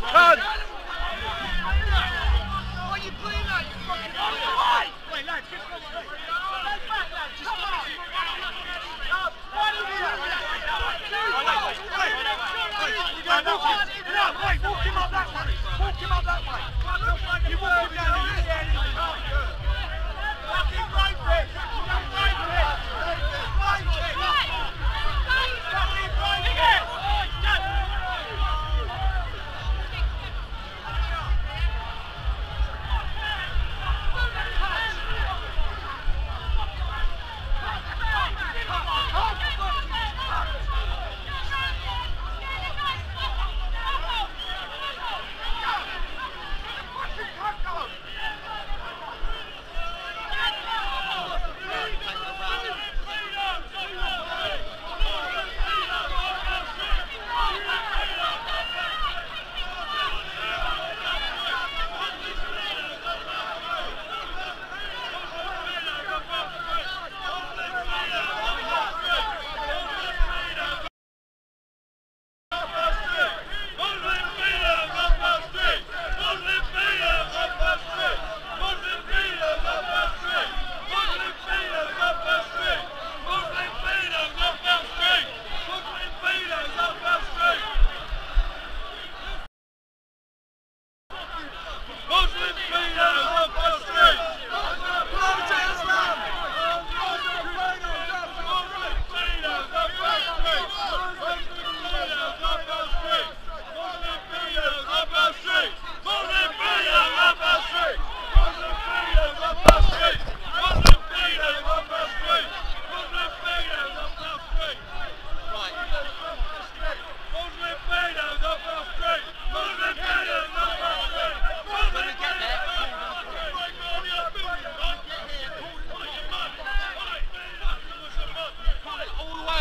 Falcon!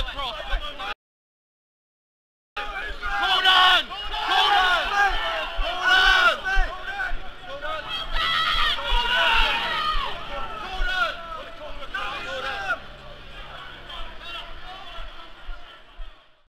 across.